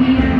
Yeah.